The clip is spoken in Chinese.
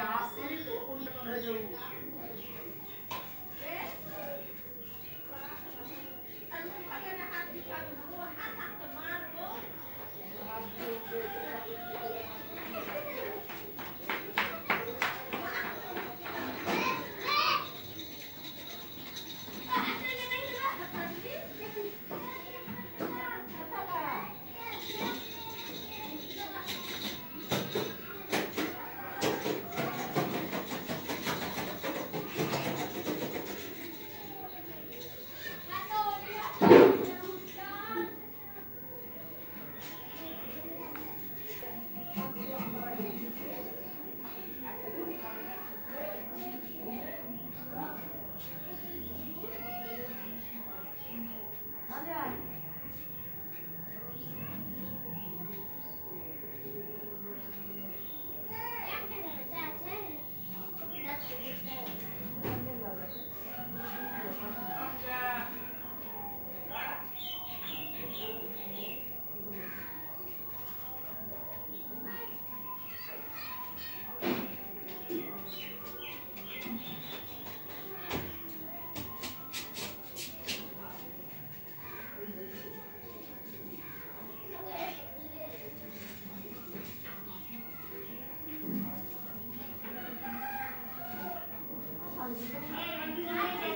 acid untuk menuju. Hey, I'm doing okay.